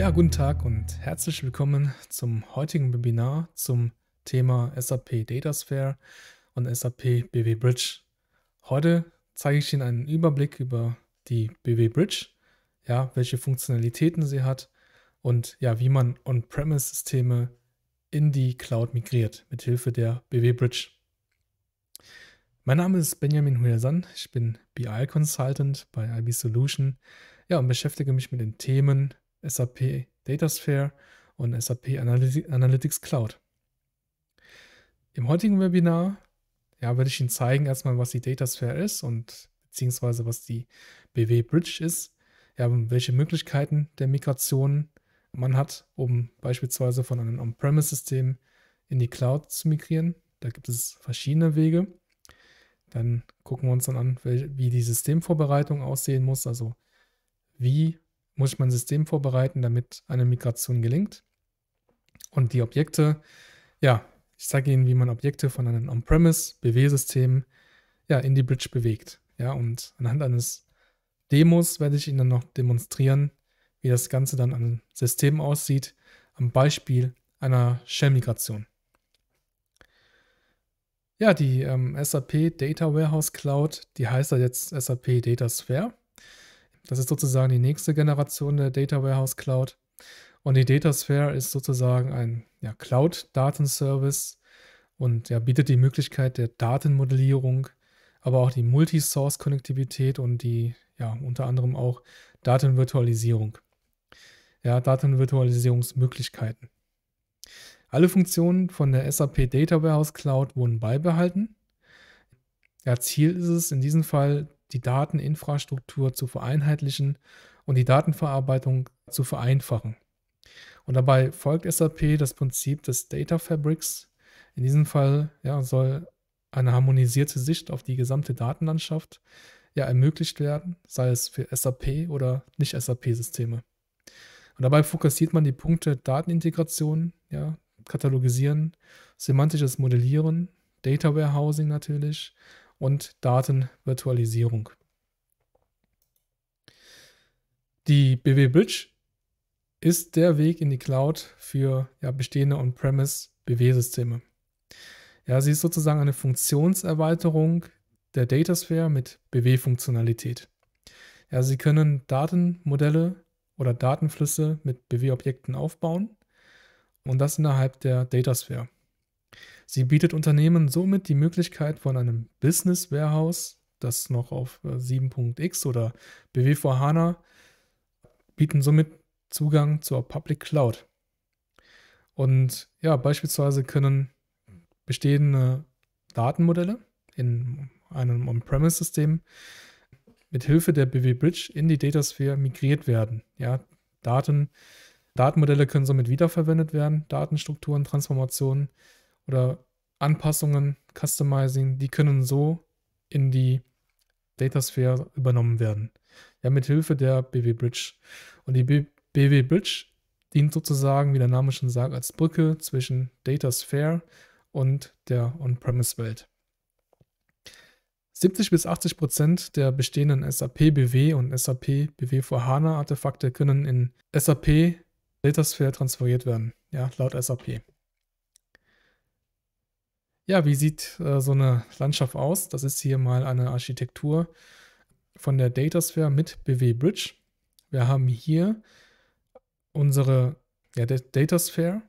Ja, guten Tag und herzlich willkommen zum heutigen Webinar zum Thema SAP Datasphere und SAP BW Bridge. Heute zeige ich Ihnen einen Überblick über die BW Bridge, ja, welche Funktionalitäten sie hat und ja, wie man On-Premise-Systeme in die Cloud migriert mit Hilfe der BW Bridge. Mein Name ist Benjamin Huyasan, ich bin BI Consultant bei IB Solution ja, und beschäftige mich mit den Themen SAP Datasphere und SAP Analytics Cloud. Im heutigen Webinar ja, werde ich Ihnen zeigen erstmal, was die Datasphere ist und beziehungsweise was die BW Bridge ist, ja, welche Möglichkeiten der Migration man hat, um beispielsweise von einem On-Premise-System in die Cloud zu migrieren. Da gibt es verschiedene Wege. Dann gucken wir uns dann an, wie die Systemvorbereitung aussehen muss, also wie muss ich mein System vorbereiten, damit eine Migration gelingt. Und die Objekte, ja, ich zeige Ihnen, wie man Objekte von einem On-Premise BW-System ja, in die Bridge bewegt. Ja, und anhand eines Demos werde ich Ihnen dann noch demonstrieren, wie das Ganze dann an einem System aussieht, am Beispiel einer Shell-Migration. Ja, die ähm, SAP Data Warehouse Cloud, die heißt ja jetzt SAP Data Sphere. Das ist sozusagen die nächste Generation der Data Warehouse Cloud. Und die Datasphere ist sozusagen ein ja, Cloud-Datenservice und ja, bietet die Möglichkeit der Datenmodellierung, aber auch die Multisource-Konnektivität und die ja unter anderem auch Datenvirtualisierung. Ja, Datenvirtualisierungsmöglichkeiten. Alle Funktionen von der SAP Data Warehouse Cloud wurden beibehalten. Ja, Ziel ist es in diesem Fall, die Dateninfrastruktur zu vereinheitlichen und die Datenverarbeitung zu vereinfachen. Und dabei folgt SAP das Prinzip des Data Fabrics. In diesem Fall ja, soll eine harmonisierte Sicht auf die gesamte Datenlandschaft ja, ermöglicht werden, sei es für SAP oder Nicht-SAP-Systeme. Und dabei fokussiert man die Punkte Datenintegration, ja, Katalogisieren, semantisches Modellieren, Data Warehousing natürlich und Datenvirtualisierung. Die BW Bridge ist der Weg in die Cloud für ja, bestehende On-Premise BW-Systeme. Ja, sie ist sozusagen eine Funktionserweiterung der Datasphere mit BW-Funktionalität. Ja, Sie können Datenmodelle oder Datenflüsse mit BW-Objekten aufbauen und das innerhalb der Datasphere. Sie bietet Unternehmen somit die Möglichkeit von einem Business Warehouse, das noch auf 7.x äh, oder BW for HANA, bieten somit Zugang zur Public Cloud. Und ja, beispielsweise können bestehende Datenmodelle in einem On-Premise-System mit Hilfe der BW Bridge in die Datasphere migriert werden. Ja, Daten, Datenmodelle können somit wiederverwendet werden, Datenstrukturen, Transformationen oder Anpassungen, Customizing, die können so in die Datasphere übernommen werden. Ja, mit Hilfe der BW Bridge. Und die BW Bridge dient sozusagen, wie der Name schon sagt, als Brücke zwischen Datasphere und der On-Premise-Welt. 70 bis 80 Prozent der bestehenden SAP BW und SAP BW for HANA Artefakte können in SAP Datasphere transferiert werden, ja, laut SAP. Ja, wie sieht äh, so eine Landschaft aus? Das ist hier mal eine Architektur von der Datasphere mit BW Bridge. Wir haben hier unsere ja, Datasphere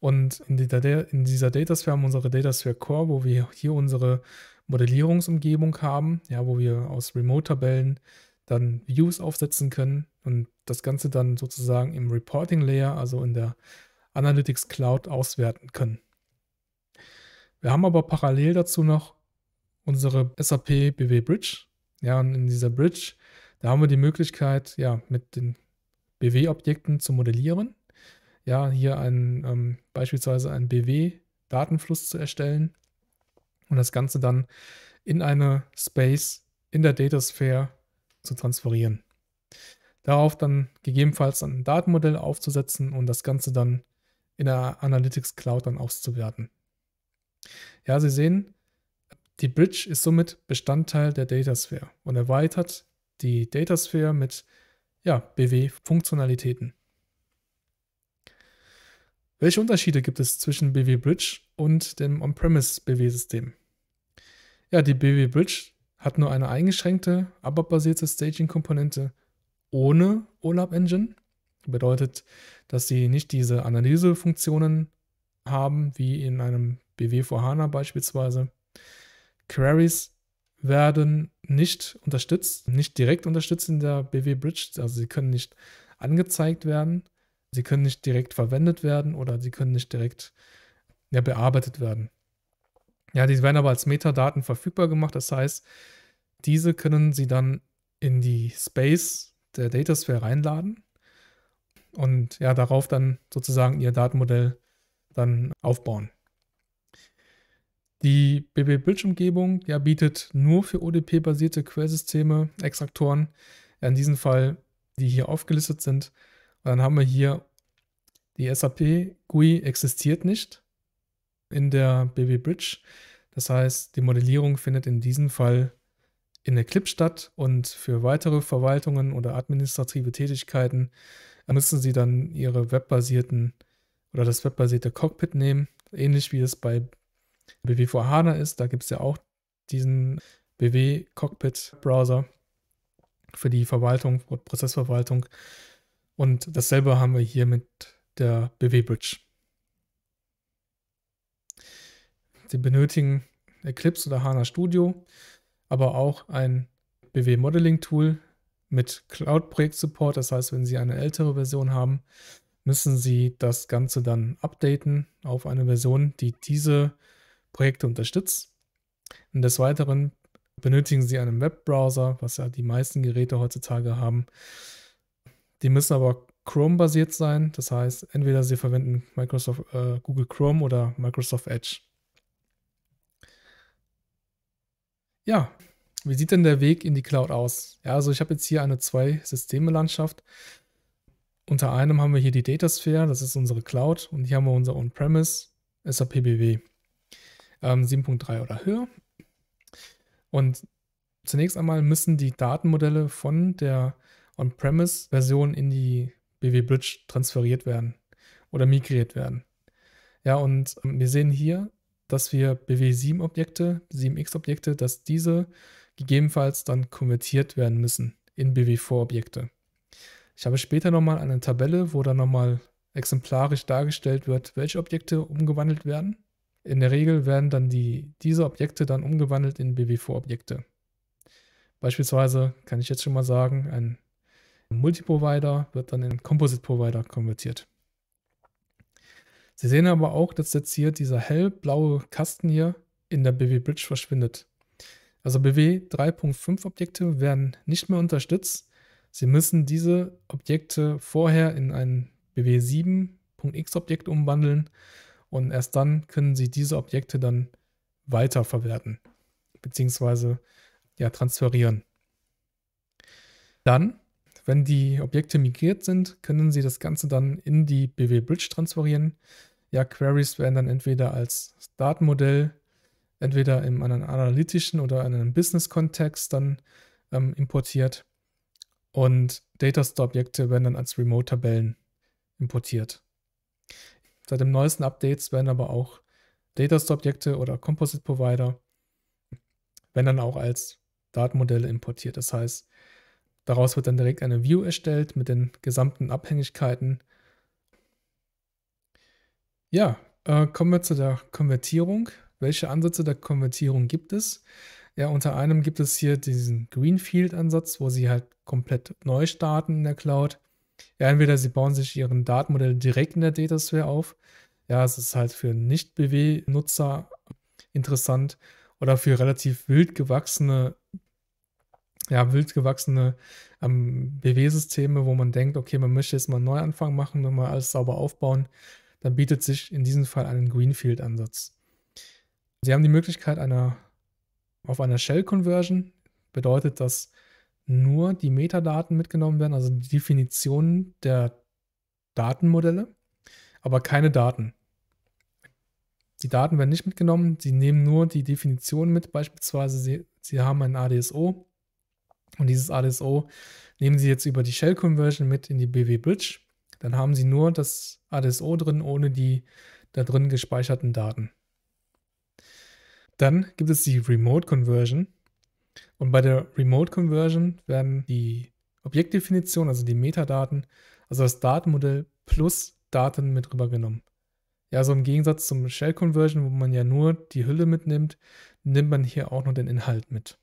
und in, die, in dieser Datasphere haben wir unsere Datasphere Core, wo wir hier unsere Modellierungsumgebung haben, ja, wo wir aus Remote-Tabellen dann Views aufsetzen können und das Ganze dann sozusagen im Reporting Layer, also in der Analytics Cloud, auswerten können. Wir haben aber parallel dazu noch unsere SAP BW Bridge. Ja, und in dieser Bridge, da haben wir die Möglichkeit, ja, mit den BW-Objekten zu modellieren. Ja, hier ein, ähm, beispielsweise einen BW-Datenfluss zu erstellen und das Ganze dann in eine Space in der Datasphere zu transferieren. Darauf dann gegebenenfalls ein Datenmodell aufzusetzen und das Ganze dann in der Analytics Cloud dann auszuwerten. Ja, Sie sehen, die Bridge ist somit Bestandteil der Datasphere und erweitert die Datasphere mit ja, BW-Funktionalitäten. Welche Unterschiede gibt es zwischen BW Bridge und dem On-Premise BW-System? Ja, die BW Bridge hat nur eine eingeschränkte, ABAP-basierte Staging-Komponente ohne OLAP Engine. Bedeutet, dass sie nicht diese Analysefunktionen haben, wie in einem BW for HANA beispielsweise. Queries werden nicht unterstützt, nicht direkt unterstützt in der BW Bridge, also sie können nicht angezeigt werden, sie können nicht direkt verwendet werden oder sie können nicht direkt ja, bearbeitet werden. Ja, die werden aber als Metadaten verfügbar gemacht, das heißt, diese können Sie dann in die Space der Datasphere reinladen und ja, darauf dann sozusagen Ihr Datenmodell dann aufbauen. Die BB Bridge-Umgebung ja, bietet nur für ODP-basierte Quellsysteme Extraktoren, in diesem Fall, die hier aufgelistet sind. Und dann haben wir hier die SAP GUI existiert nicht in der BB Bridge. Das heißt, die Modellierung findet in diesem Fall in Eclipse statt und für weitere Verwaltungen oder administrative Tätigkeiten müssen Sie dann Ihre webbasierten oder das webbasierte Cockpit nehmen, ähnlich wie es bei BW for HANA ist. Da gibt es ja auch diesen BW Cockpit Browser für die Verwaltung und Prozessverwaltung. Und dasselbe haben wir hier mit der BW Bridge. Sie benötigen Eclipse oder HANA Studio aber auch ein BW Modeling Tool mit Cloud Projekt Support. Das heißt, wenn Sie eine ältere Version haben, müssen Sie das Ganze dann updaten auf eine Version, die diese Projekte unterstützt. Und des Weiteren benötigen Sie einen Webbrowser, was ja die meisten Geräte heutzutage haben. Die müssen aber Chrome-basiert sein. Das heißt, entweder Sie verwenden Microsoft äh, Google Chrome oder Microsoft Edge. Ja, wie sieht denn der Weg in die Cloud aus? Ja, also ich habe jetzt hier eine Zwei-Systeme-Landschaft. Unter einem haben wir hier die Datasphere, das ist unsere Cloud, und hier haben wir unser On-Premise SAP BW ähm, 7.3 oder höher. Und zunächst einmal müssen die Datenmodelle von der On-Premise-Version in die BW Bridge transferiert werden oder migriert werden. Ja, und ähm, wir sehen hier, dass wir BW7-Objekte, 7x-Objekte, dass diese gegebenenfalls dann konvertiert werden müssen in BW4-Objekte. Ich habe später nochmal eine Tabelle, wo dann nochmal exemplarisch dargestellt wird, welche Objekte umgewandelt werden. In der Regel werden dann die, diese Objekte dann umgewandelt in BW4-Objekte. Beispielsweise kann ich jetzt schon mal sagen, ein Multiprovider wird dann in Composite Provider konvertiert. Sie sehen aber auch, dass jetzt hier dieser hellblaue Kasten hier in der BW Bridge verschwindet. Also BW 3.5 Objekte werden nicht mehr unterstützt. Sie müssen diese Objekte vorher in ein BW 7.x Objekt umwandeln und erst dann können Sie diese Objekte dann weiterverwerten bzw. ja, transferieren. Dann, wenn die Objekte migriert sind, können Sie das Ganze dann in die BW Bridge transferieren. Ja, Queries werden dann entweder als Datenmodell, entweder in einem analytischen oder in einem Business-Kontext dann ähm, importiert. Und Datastore-Objekte werden dann als Remote-Tabellen importiert. Seit dem neuesten Updates werden aber auch Datastore-Objekte oder Composite-Provider werden dann auch als Datenmodelle importiert. Das heißt, daraus wird dann direkt eine View erstellt mit den gesamten Abhängigkeiten ja, äh, kommen wir zu der Konvertierung. Welche Ansätze der Konvertierung gibt es? Ja, unter einem gibt es hier diesen Greenfield-Ansatz, wo Sie halt komplett neu starten in der Cloud. Ja, entweder Sie bauen sich Ihren Datenmodell direkt in der Datasphere auf. Ja, es ist halt für Nicht-BW-Nutzer interessant oder für relativ wild gewachsene, ja, wild gewachsene ähm, BW-Systeme, wo man denkt, okay, man möchte jetzt mal einen Neuanfang machen, nochmal alles sauber aufbauen dann bietet sich in diesem Fall einen Greenfield-Ansatz. Sie haben die Möglichkeit einer auf einer Shell-Conversion, bedeutet, dass nur die Metadaten mitgenommen werden, also die Definition der Datenmodelle, aber keine Daten. Die Daten werden nicht mitgenommen, sie nehmen nur die Definition mit, beispielsweise sie, sie haben ein ADSO und dieses ADSO nehmen sie jetzt über die Shell-Conversion mit in die BW Bridge Dann haben Sie nur das ADSO drin, ohne die da drin gespeicherten Daten. Dann gibt es die Remote Conversion. Und bei der Remote Conversion werden die Objektdefinition, also die Metadaten, also das Datenmodell plus Daten mit rübergenommen. Ja, so im Gegensatz zum Shell Conversion, wo man ja nur die Hülle mitnimmt, nimmt man hier auch noch den Inhalt mit.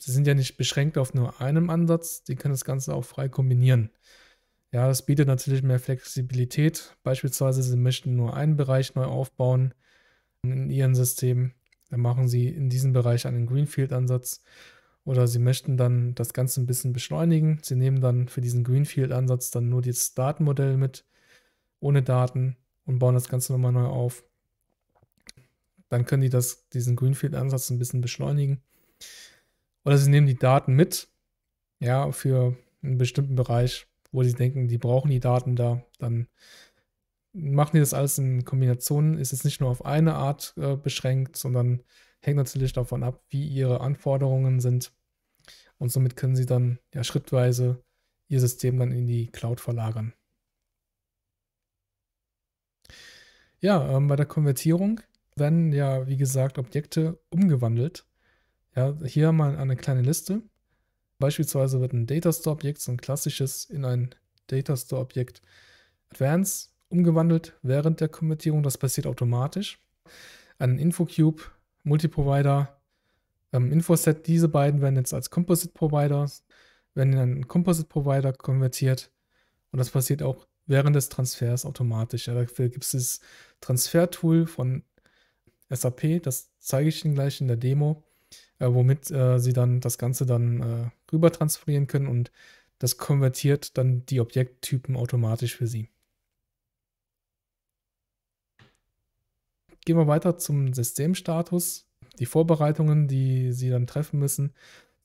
Sie sind ja nicht beschränkt auf nur einem Ansatz, Sie können das Ganze auch frei kombinieren. Ja, das bietet natürlich mehr Flexibilität. Beispielsweise, Sie möchten nur einen Bereich neu aufbauen in Ihrem System. Dann machen Sie in diesem Bereich einen Greenfield-Ansatz. Oder Sie möchten dann das Ganze ein bisschen beschleunigen. Sie nehmen dann für diesen Greenfield-Ansatz dann nur das Datenmodell mit, ohne Daten und bauen das Ganze nochmal neu auf. Dann können die das, diesen Greenfield-Ansatz ein bisschen beschleunigen. Oder sie nehmen die Daten mit, ja, für einen bestimmten Bereich, wo sie denken, die brauchen die Daten da. Dann machen die das alles in Kombinationen. Ist es nicht nur auf eine Art äh, beschränkt, sondern hängt natürlich davon ab, wie ihre Anforderungen sind. Und somit können sie dann ja schrittweise ihr System dann in die Cloud verlagern. Ja, ähm, bei der Konvertierung werden ja, wie gesagt, Objekte umgewandelt. Ja, hier mal eine kleine Liste. Beispielsweise wird ein Datastore-Objekt, so ein klassisches, in ein Datastore-Objekt Advanced umgewandelt während der Konvertierung. Das passiert automatisch. Ein InfoCube, Multiprovider, ähm, Infoset, diese beiden werden jetzt als Composite-Provider, werden in einen Composite-Provider konvertiert. Und das passiert auch während des Transfers automatisch. Ja, dafür gibt es das Transfer-Tool von SAP, das zeige ich Ihnen gleich in der Demo, äh, womit äh, Sie dann das Ganze dann äh, rüber transferieren können und das konvertiert dann die Objekttypen automatisch für Sie. Gehen wir weiter zum Systemstatus. Die Vorbereitungen, die Sie dann treffen müssen.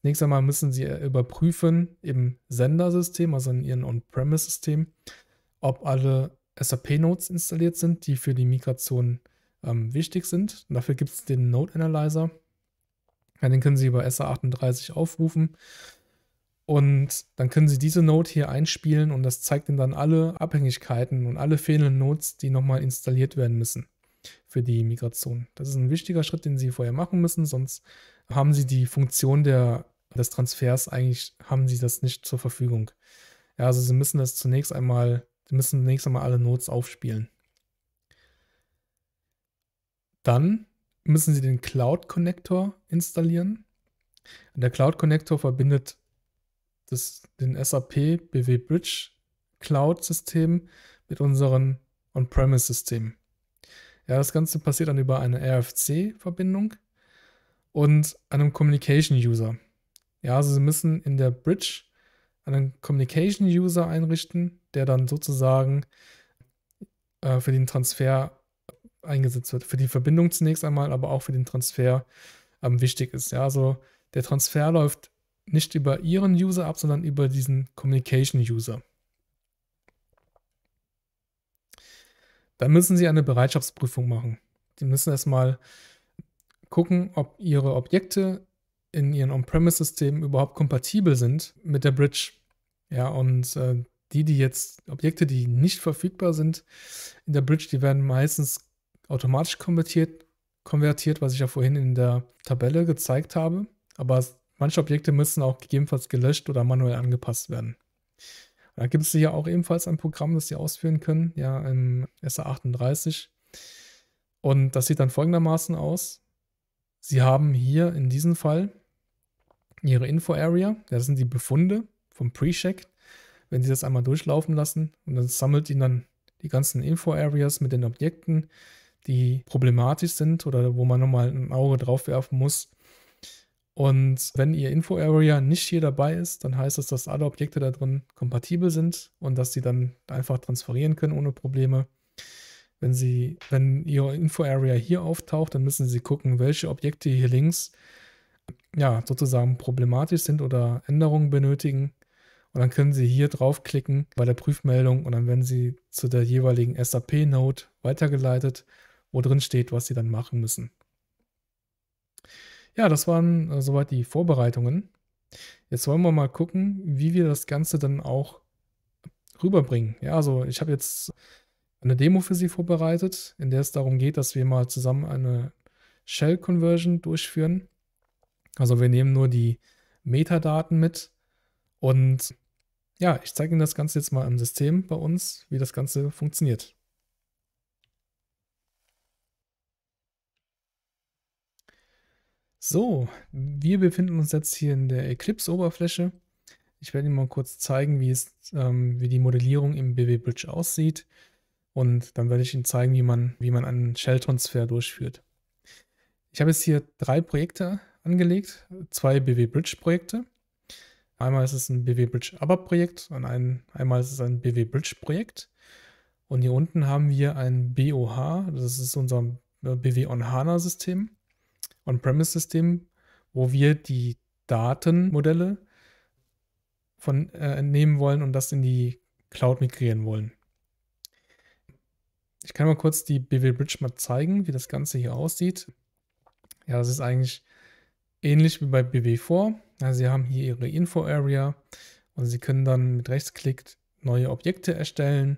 Zunächst einmal müssen Sie überprüfen im Sendersystem, also in Ihrem On-Premise-System, ob alle SAP-Nodes installiert sind, die für die Migration ähm, wichtig sind. Und dafür gibt es den Node Analyzer. Ja, den können Sie über SA38 aufrufen. Und dann können Sie diese Node hier einspielen und das zeigt Ihnen dann alle Abhängigkeiten und alle fehlenden Nodes, die nochmal installiert werden müssen für die Migration. Das ist ein wichtiger Schritt, den Sie vorher machen müssen, sonst haben Sie die Funktion der, des Transfers eigentlich, haben Sie das nicht zur Verfügung. Ja, also Sie müssen das zunächst einmal, Sie müssen zunächst einmal alle Nodes aufspielen. Dann müssen Sie den Cloud Connector installieren. Der Cloud Connector verbindet das, den SAP BW Bridge Cloud System mit unserem On-Premise System. Ja, das Ganze passiert dann über eine RFC-Verbindung und einem Communication User. Ja, also Sie müssen in der Bridge einen Communication User einrichten, der dann sozusagen äh, für den Transfer eingesetzt wird. Für die Verbindung zunächst einmal, aber auch für den Transfer ähm, wichtig ist. Ja, also der Transfer läuft nicht über Ihren User ab, sondern über diesen Communication Dann müssen Sie eine Bereitschaftsprüfung machen. Sie müssen erstmal gucken, ob Ihre Objekte in Ihren On-Premise-Systemen überhaupt kompatibel sind mit der Bridge. Ja, und äh, die, die jetzt, Objekte, die nicht verfügbar sind in der Bridge, die werden meistens automatisch konvertiert, konvertiert, was ich ja vorhin in der Tabelle gezeigt habe. Aber manche Objekte müssen auch gegebenenfalls gelöscht oder manuell angepasst werden. Da gibt es hier auch ebenfalls ein Programm, das Sie ausführen können, ja, im SA38. Und das sieht dann folgendermaßen aus. Sie haben hier in diesem Fall Ihre Info-Area, das sind die Befunde vom Pre-Check. Wenn Sie das einmal durchlaufen lassen und dann sammelt Ihnen dann die ganzen Info-Areas mit den Objekten, die problematisch sind oder wo man nochmal ein Auge drauf werfen muss. Und wenn Ihr Info-Area nicht hier dabei ist, dann heißt es, dass alle Objekte da drin kompatibel sind und dass Sie dann einfach transferieren können ohne Probleme. Wenn Sie, wenn Ihre Info-Area hier auftaucht, dann müssen Sie gucken, welche Objekte hier links ja sozusagen problematisch sind oder Änderungen benötigen. Und dann können Sie hier draufklicken bei der Prüfmeldung und dann werden Sie zu der jeweiligen SAP-Node weitergeleitet wo drin steht, was sie dann machen müssen. Ja, das waren äh, soweit die Vorbereitungen. Jetzt wollen wir mal gucken, wie wir das Ganze dann auch rüberbringen. Ja, also ich habe jetzt eine Demo für Sie vorbereitet, in der es darum geht, dass wir mal zusammen eine Shell-Conversion durchführen. Also wir nehmen nur die Metadaten mit und ja, ich zeige Ihnen das Ganze jetzt mal im System bei uns, wie das Ganze funktioniert. So, wir befinden uns jetzt hier in der Eclipse-Oberfläche. Ich werde Ihnen mal kurz zeigen, wie, es, ähm, wie die Modellierung im BW Bridge aussieht. Und dann werde ich Ihnen zeigen, wie man, wie man einen Shell-Transfer durchführt. Ich habe jetzt hier drei Projekte angelegt, zwei BW Bridge Projekte. Einmal ist es ein BW Bridge ABAP Projekt und ein, einmal ist es ein BW Bridge Projekt. Und hier unten haben wir ein BOH, das ist unser BW On HANA System, On-Premise System, wo wir die Datenmodelle von äh, entnehmen wollen und das in die Cloud migrieren wollen. Ich kann mal kurz die BW Bridge mal zeigen, wie das Ganze hier aussieht. Ja, das ist eigentlich ähnlich wie bei BW4. Also Sie haben hier Ihre Info-Area und Sie können dann mit Rechtsklick neue Objekte erstellen.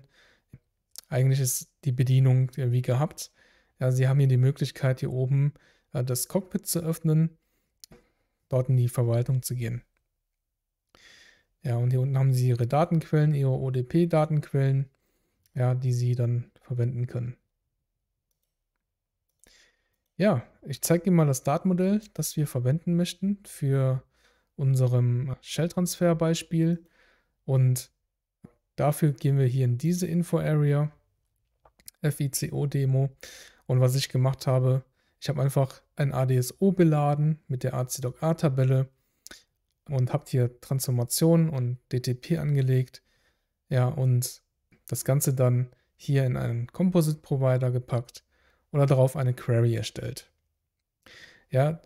Eigentlich ist die Bedienung wie gehabt. Ja, Sie haben hier die Möglichkeit, hier oben das Cockpit zu öffnen, dort in die Verwaltung zu gehen. Ja, und hier unten haben Sie Ihre Datenquellen, Ihre ODP-Datenquellen, ja, die Sie dann verwenden können. Ja, ich zeige Ihnen mal das Datenmodell, das wir verwenden möchten für unserem Shell-Transfer-Beispiel. Und dafür gehen wir hier in diese Info-Area, FICO-Demo. Und was ich gemacht habe, ich habe einfach ein ADSO beladen mit der ACDoc-A-Tabelle und habe hier Transformation und DTP angelegt. Ja, und das Ganze dann hier in einen Composite-Provider gepackt oder darauf eine Query erstellt. Ja,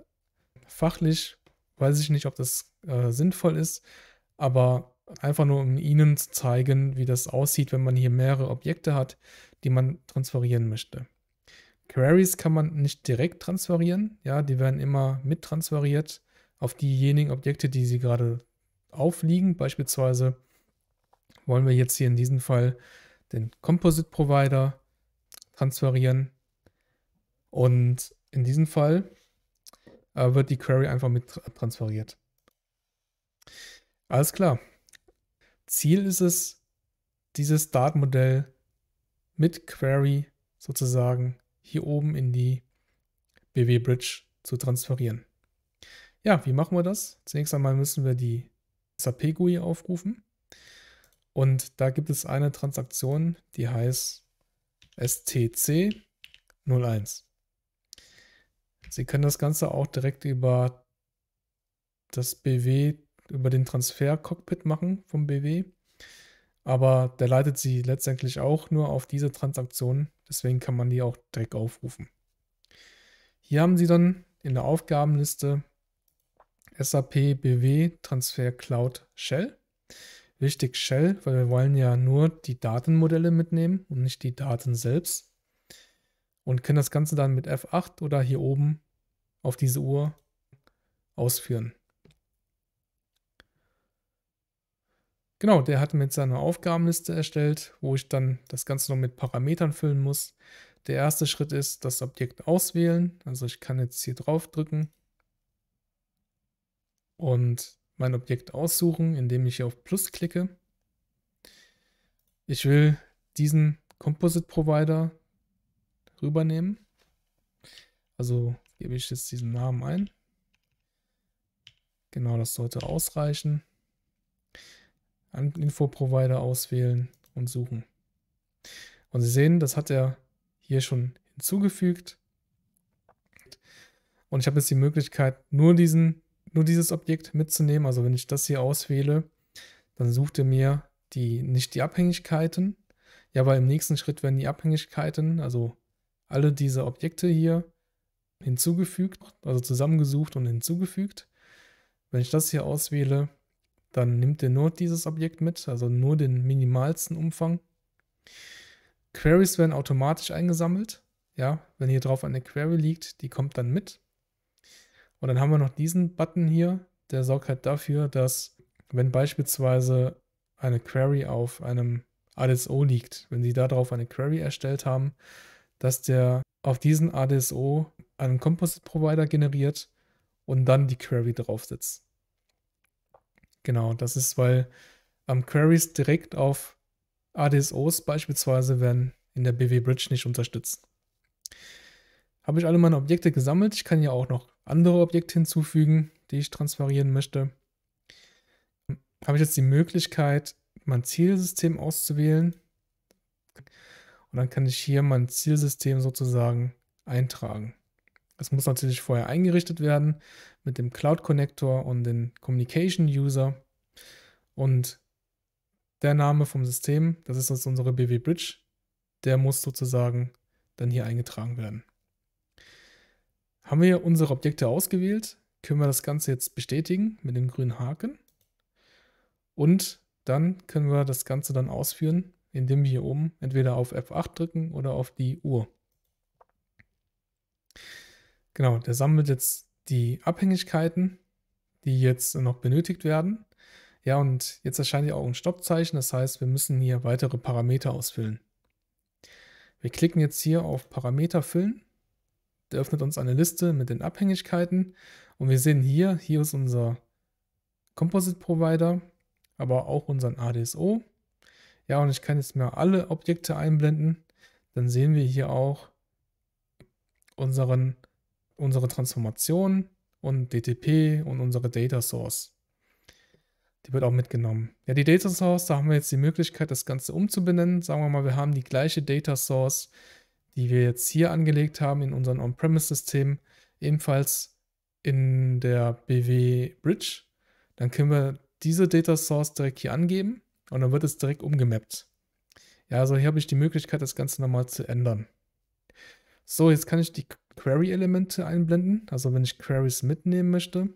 fachlich weiß ich nicht, ob das äh, sinnvoll ist, aber einfach nur um Ihnen zu zeigen, wie das aussieht, wenn man hier mehrere Objekte hat, die man transferieren möchte. Queries kann man nicht direkt transferieren, ja, die werden immer mittransferiert auf diejenigen Objekte, die Sie gerade aufliegen. Beispielsweise wollen wir jetzt hier in diesem Fall den Composite Provider transferieren. Und in diesem Fall äh, wird die Query einfach mit transferiert. Alles klar. Ziel ist es, dieses Datenmodell mit Query sozusagen hier oben in die BW Bridge zu transferieren. Ja, wie machen wir das? Zunächst einmal müssen wir die SAP GUI aufrufen. Und da gibt es eine Transaktion, die heißt STC01. Sie können das Ganze auch direkt über das BW, über den Transfer-Cockpit machen vom BW. Aber der leitet sie letztendlich auch nur auf diese Transaktion. Deswegen kann man die auch direkt aufrufen. Hier haben Sie dann in der Aufgabenliste SAP BW Transfer Cloud Shell. Wichtig Shell, weil wir wollen ja nur die Datenmodelle mitnehmen und nicht die Daten selbst und können das Ganze dann mit F8 oder hier oben auf diese Uhr ausführen. Genau, der hat mir jetzt eine Aufgabenliste erstellt, wo ich dann das Ganze noch mit Parametern füllen muss. Der erste Schritt ist das Objekt auswählen. Also ich kann jetzt hier drauf drücken und mein Objekt aussuchen, indem ich hier auf Plus klicke. Ich will diesen Composite Provider rübernehmen. Also gebe ich jetzt diesen Namen ein. Genau, das sollte ausreichen. Info-Provider auswählen und suchen. Und Sie sehen, das hat er hier schon hinzugefügt. Und ich habe jetzt die Möglichkeit, nur, diesen, nur dieses Objekt mitzunehmen. Also wenn ich das hier auswähle, dann sucht er mir die, nicht die Abhängigkeiten. Ja, aber im nächsten Schritt werden die Abhängigkeiten, also alle diese Objekte hier hinzugefügt, also zusammengesucht und hinzugefügt. Wenn ich das hier auswähle, dann nimmt er nur dieses Objekt mit, also nur den minimalsten Umfang. Queries werden automatisch eingesammelt. Ja, wenn hier drauf eine Query liegt, die kommt dann mit. Und dann haben wir noch diesen Button hier, der sorgt halt dafür, dass wenn beispielsweise eine Query auf einem ADSO liegt, wenn Sie darauf eine Query erstellt haben, dass der auf diesen ADSO einen Composite Provider generiert und dann die Query draufsetzt. Genau, das ist, weil ähm, Queries direkt auf ADSOs beispielsweise werden in der BW Bridge nicht unterstützt. Habe ich alle meine Objekte gesammelt. Ich kann ja auch noch andere Objekte hinzufügen, die ich transferieren möchte. Habe ich jetzt die Möglichkeit, mein Zielsystem auszuwählen. Und dann kann ich hier mein Zielsystem sozusagen eintragen. Das muss natürlich vorher eingerichtet werden mit dem Cloud Connector und den Communication User. Und der Name vom System, das ist jetzt unsere BW Bridge, der muss sozusagen dann hier eingetragen werden. Haben wir unsere Objekte ausgewählt, können wir das Ganze jetzt bestätigen mit dem grünen Haken. Und dann können wir das Ganze dann ausführen, indem wir hier oben entweder auf F8 drücken oder auf die Uhr. Genau, der sammelt jetzt die Abhängigkeiten, die jetzt noch benötigt werden. Ja, und jetzt erscheint ja auch ein Stoppzeichen, das heißt, wir müssen hier weitere Parameter ausfüllen. Wir klicken jetzt hier auf Parameter füllen. Der öffnet uns eine Liste mit den Abhängigkeiten und wir sehen hier, hier ist unser Composite Provider, aber auch unseren ADSO. Ja, und ich kann jetzt mal alle Objekte einblenden. Dann sehen wir hier auch unseren, unsere Transformation und DTP und unsere Data Source. Die wird auch mitgenommen. Ja, die Data Source, da haben wir jetzt die Möglichkeit, das Ganze umzubenennen. Sagen wir mal, wir haben die gleiche Data Source, die wir jetzt hier angelegt haben in unserem On-Premise-System, ebenfalls in der BW Bridge. Dann können wir diese Data Source direkt hier angeben und dann wird es direkt umgemappt. Ja, also hier habe ich die Möglichkeit, das Ganze nochmal zu ändern. So, jetzt kann ich die Query-Elemente einblenden. Also wenn ich Queries mitnehmen möchte,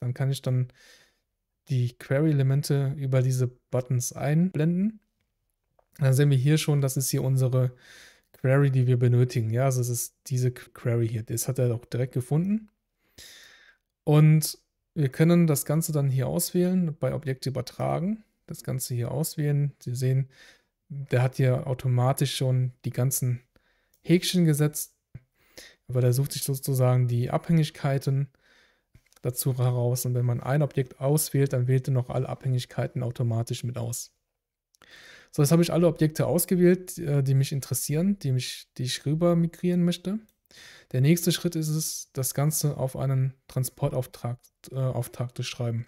dann kann ich dann die Query-Elemente über diese Buttons einblenden. Dann sehen wir hier schon, das ist hier unsere Query, die wir benötigen. Ja, also es ist diese Query hier. Das hat er auch direkt gefunden. Und wir können das Ganze dann hier auswählen, bei Objekte übertragen. Das Ganze hier auswählen. Sie sehen, der hat hier automatisch schon die ganzen Häkchen gesetzt. Aber der sucht sich sozusagen die Abhängigkeiten dazu heraus. Und wenn man ein Objekt auswählt, dann wählt er noch alle Abhängigkeiten automatisch mit aus. So, jetzt habe ich alle Objekte ausgewählt, äh, die mich interessieren, die, mich, die ich rüber migrieren möchte. Der nächste Schritt ist es, das Ganze auf einen Transportauftrag äh, Auftrag zu schreiben.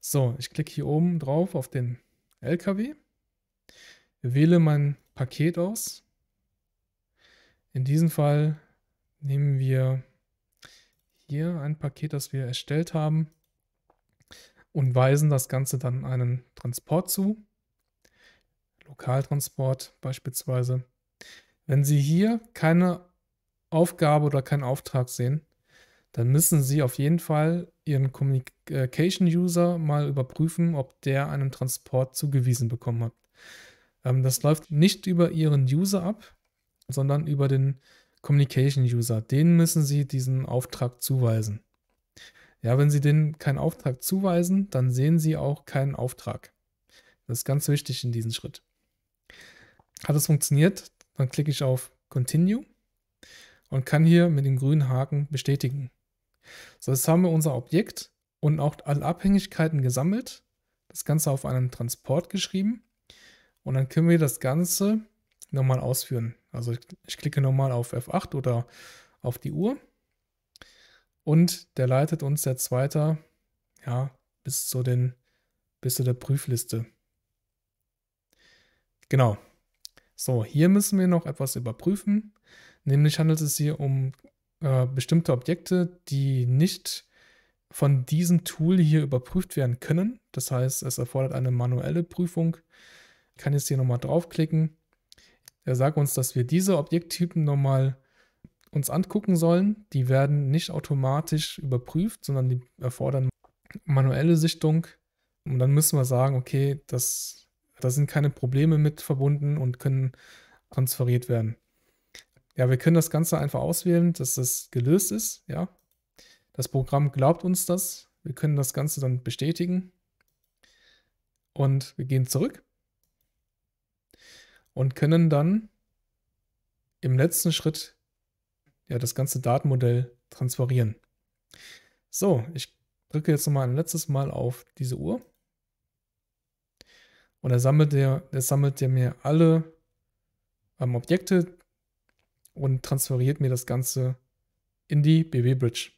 So, ich klicke hier oben drauf auf den LKW, wähle mein Paket aus. In diesem Fall nehmen wir hier ein Paket, das wir erstellt haben und weisen das Ganze dann einen Transport zu. Lokaltransport beispielsweise. Wenn Sie hier keine Aufgabe oder keinen Auftrag sehen, dann müssen Sie auf jeden Fall Ihren Communication User mal überprüfen, ob der einen Transport zugewiesen bekommen hat. Ähm, das läuft nicht über Ihren User ab, sondern über den Communication User. Den müssen Sie diesen Auftrag zuweisen. Ja, wenn Sie den keinen Auftrag zuweisen, dann sehen Sie auch keinen Auftrag. Das ist ganz wichtig in diesem Schritt. Hat es funktioniert, dann klicke ich auf Continue und kann hier mit dem grünen Haken bestätigen. So, jetzt haben wir unser Objekt und auch alle Abhängigkeiten gesammelt, das Ganze auf einen Transport geschrieben und dann können wir das Ganze nochmal ausführen. Also ich, ich klicke nochmal auf F8 oder auf die Uhr und der leitet uns jetzt weiter ja, bis, zu den, bis zu der Prüfliste. Genau. So, hier müssen wir noch etwas überprüfen. Nämlich handelt es sich hier um äh, bestimmte Objekte, die nicht von diesem Tool hier überprüft werden können. Das heißt, es erfordert eine manuelle Prüfung. Ich kann jetzt hier nochmal draufklicken er sagt uns, dass wir diese Objekttypen nochmal uns angucken sollen. Die werden nicht automatisch überprüft, sondern die erfordern manuelle Sichtung. Und dann müssen wir sagen, okay, das, da sind keine Probleme mit verbunden und können transferiert werden. Ja, wir können das Ganze einfach auswählen, dass das gelöst ist. Ja, das Programm glaubt uns das. Wir können das Ganze dann bestätigen. Und wir gehen zurück. Und können dann im letzten Schritt ja das ganze Datenmodell transferieren. So, ich drücke jetzt nochmal ein letztes Mal auf diese Uhr. Und er sammelt der, der sammelt der mir alle ähm, Objekte und transferiert mir das Ganze in die BW Bridge.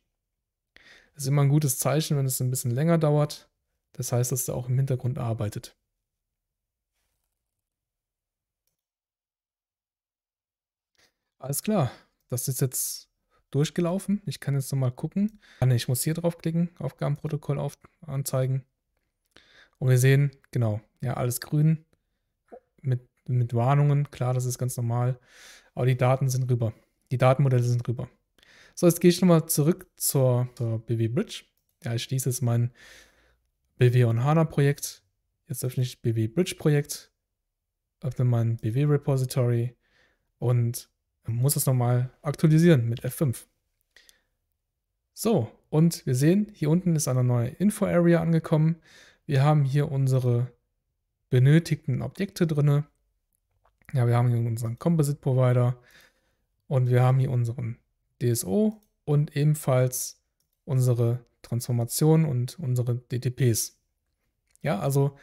Das ist immer ein gutes Zeichen, wenn es ein bisschen länger dauert. Das heißt, dass er auch im Hintergrund arbeitet. Alles klar, das ist jetzt durchgelaufen. Ich kann jetzt nochmal gucken. Ah, ich muss hier draufklicken, Aufgabenprotokoll auf, anzeigen. Und wir sehen, genau, ja, alles grün mit, mit Warnungen. Klar, das ist ganz normal. Aber die Daten sind rüber. Die Datenmodelle sind rüber. So, jetzt gehe ich nochmal zurück zur, zur BW Bridge. Ja, ich schließe jetzt mein BW on HANA Projekt. Jetzt öffne ich BW Bridge Projekt, öffne mein BW Repository und muss es nochmal aktualisieren mit F5. So, und wir sehen, hier unten ist eine neue Info-Area angekommen. Wir haben hier unsere benötigten Objekte drin. Ja, wir haben hier unseren Composite-Provider und wir haben hier unseren DSO und ebenfalls unsere Transformation und unsere DTPs. Ja, also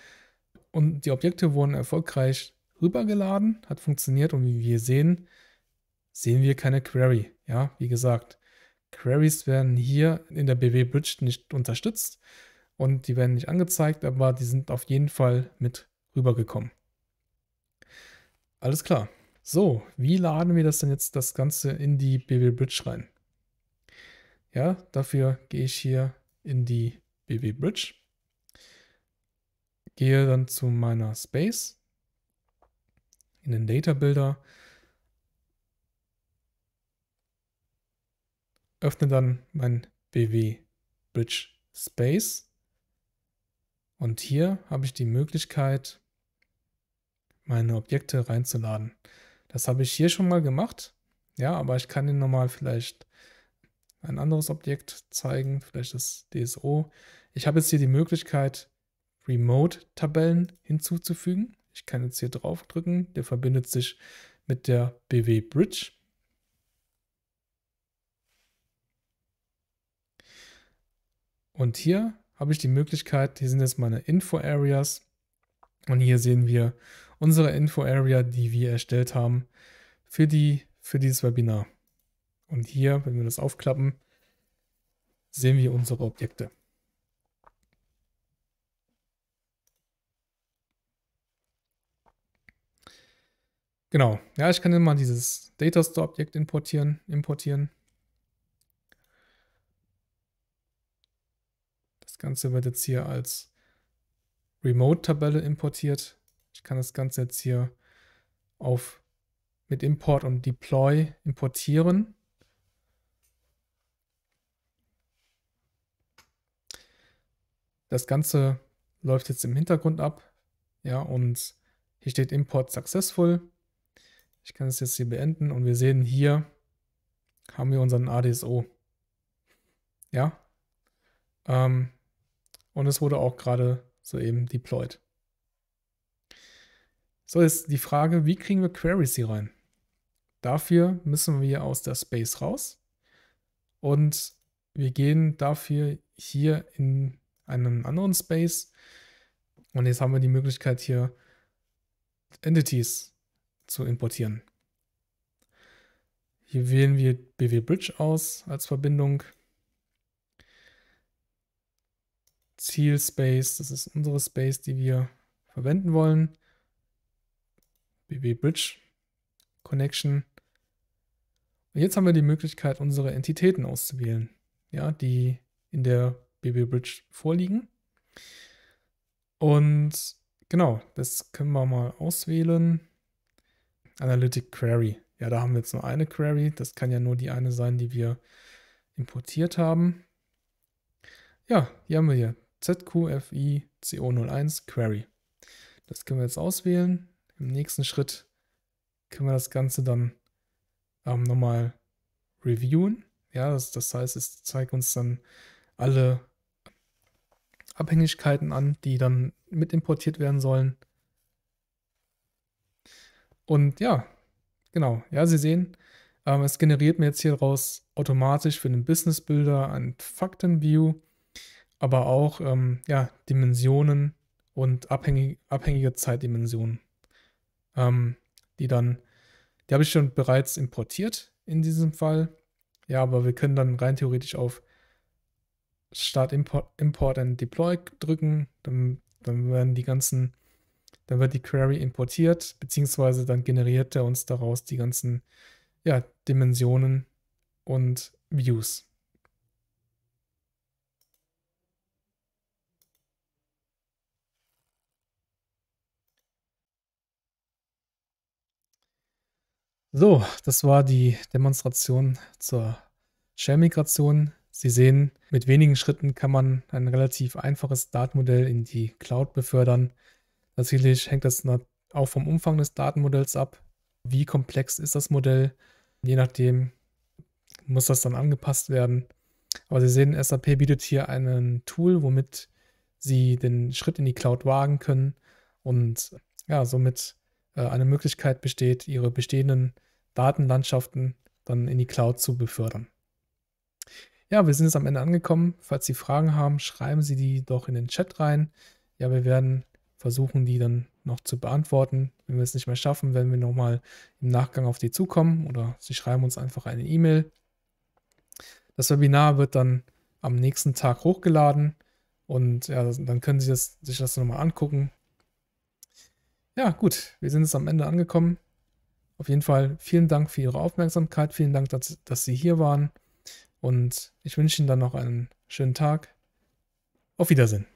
und die Objekte wurden erfolgreich rübergeladen, hat funktioniert und wie wir sehen, sehen wir keine Query. Ja, wie gesagt, Queries werden hier in der BW Bridge nicht unterstützt und die werden nicht angezeigt, aber die sind auf jeden Fall mit rübergekommen. Alles klar. So, wie laden wir das denn jetzt das Ganze in die BW Bridge rein? Ja, dafür gehe ich hier in die BW Bridge, gehe dann zu meiner Space, in den Data Builder, öffne dann mein BW Bridge Space und hier habe ich die Möglichkeit, meine Objekte reinzuladen. Das habe ich hier schon mal gemacht. Ja, aber ich kann Ihnen nochmal vielleicht ein anderes Objekt zeigen, vielleicht das DSO. Ich habe jetzt hier die Möglichkeit, Remote-Tabellen hinzuzufügen. Ich kann jetzt hier drauf drücken, der verbindet sich mit der BW Bridge. Und hier habe ich die Möglichkeit, hier sind jetzt meine Info-Areas und hier sehen wir unsere Info-Area, die wir erstellt haben für, die, für dieses Webinar. Und hier, wenn wir das aufklappen, sehen wir unsere Objekte. Genau, ja, ich kann immer dieses Data Store Objekt importieren, importieren. Ganze wird jetzt hier als Remote-Tabelle importiert. Ich kann das Ganze jetzt hier auf mit Import und Deploy importieren. Das Ganze läuft jetzt im Hintergrund ab. Ja, und hier steht Import successful. Ich kann es jetzt hier beenden und wir sehen hier haben wir unseren ADSO. Ja. Ähm, und es wurde auch gerade soeben deployed. So ist die Frage, wie kriegen wir Queries hier rein? Dafür müssen wir aus der Space raus und wir gehen dafür hier in einen anderen Space und jetzt haben wir die Möglichkeit hier Entities zu importieren. Hier wählen wir BW Bridge aus als Verbindung. Ziel Space, das ist unsere Space, die wir verwenden wollen. BW Bridge Connection. Und jetzt haben wir die Möglichkeit, unsere Entitäten auszuwählen, ja, die in der BW Bridge vorliegen. Und genau, das können wir mal auswählen. Analytic Query. Ja, da haben wir jetzt nur eine Query. Das kann ja nur die eine sein, die wir importiert haben. Ja, hier haben wir hier ZQFI CO01 Query. Das können wir jetzt auswählen. Im nächsten Schritt können wir das Ganze dann ähm, nochmal reviewen. Ja, das, das heißt, es zeigt uns dann alle Abhängigkeiten an, die dann mit importiert werden sollen. Und ja, genau. Ja, Sie sehen, ähm, es generiert mir jetzt hier raus automatisch für den Business Builder ein Faktenview, aber auch ähm, ja, Dimensionen und abhängig, abhängige Zeitdimensionen, ähm, die dann, die habe ich schon bereits importiert in diesem Fall. Ja, aber wir können dann rein theoretisch auf Start Import, Import and Deploy drücken, dann, dann werden die ganzen, dann wird die Query importiert, beziehungsweise dann generiert er uns daraus die ganzen ja, Dimensionen und Views. So, das war die Demonstration zur Shell-Migration. Sie sehen, mit wenigen Schritten kann man ein relativ einfaches Datenmodell in die Cloud befördern. Natürlich hängt das auch vom Umfang des Datenmodells ab. Wie komplex ist das Modell? Je nachdem muss das dann angepasst werden. Aber Sie sehen, SAP bietet hier ein Tool, womit Sie den Schritt in die Cloud wagen können und ja, somit eine Möglichkeit besteht, Ihre bestehenden Datenlandschaften dann in die Cloud zu befördern. Ja, wir sind jetzt am Ende angekommen. Falls Sie Fragen haben, schreiben Sie die doch in den Chat rein. Ja, wir werden versuchen, die dann noch zu beantworten. Wenn wir es nicht mehr schaffen, werden wir nochmal im Nachgang auf die zukommen oder Sie schreiben uns einfach eine E-Mail. Das Webinar wird dann am nächsten Tag hochgeladen und ja, dann können Sie das, sich das nochmal angucken. Ja, gut, wir sind jetzt am Ende angekommen. Auf jeden Fall vielen Dank für Ihre Aufmerksamkeit. Vielen Dank, dass, dass Sie hier waren. Und ich wünsche Ihnen dann noch einen schönen Tag. Auf Wiedersehen.